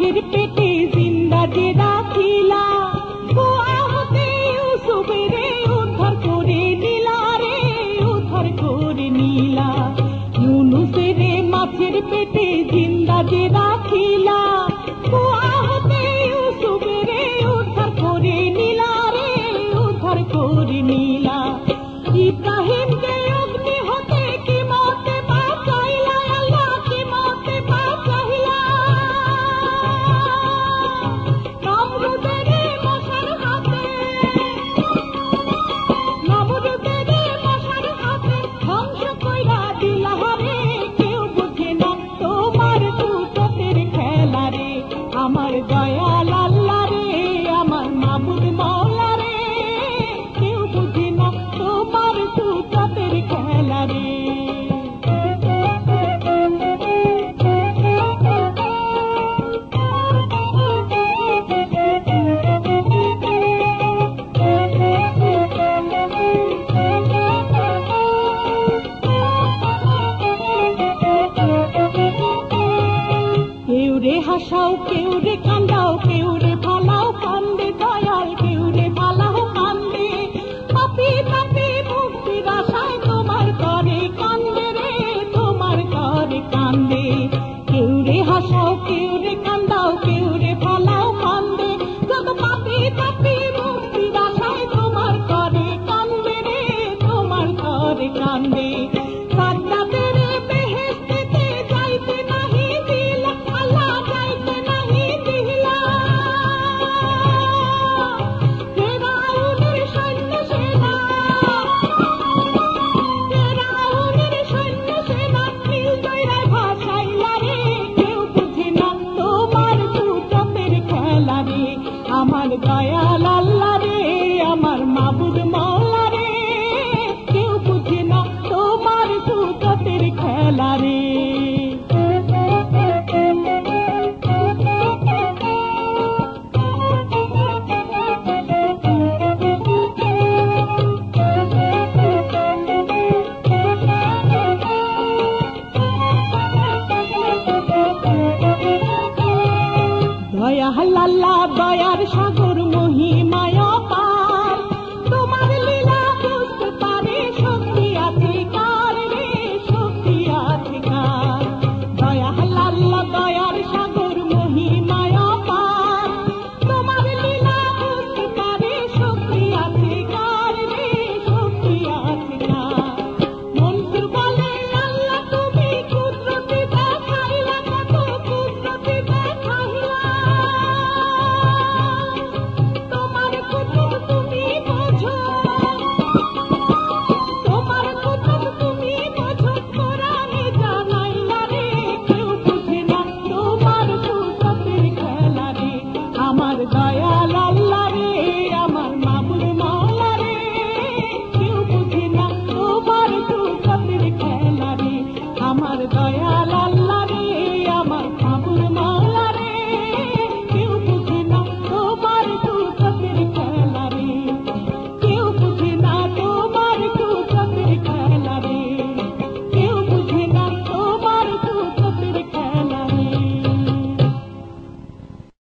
বুকের পেটে জিন্দা যে রাখিলা হতে ইউসুফেরে উদ্ধার করে নিলা রে, উদ্ধার করে নিলা। ইউনুসেরে মাছের পেটে জিন্দা যে রাখিলা হতে ইউসুফেরে উদ্ধার করে নিলা রে, উদ্ধার করে নিলা। দেহাসাও কেউ রে কাম महान काया আল্লাহ দয়ার সাগর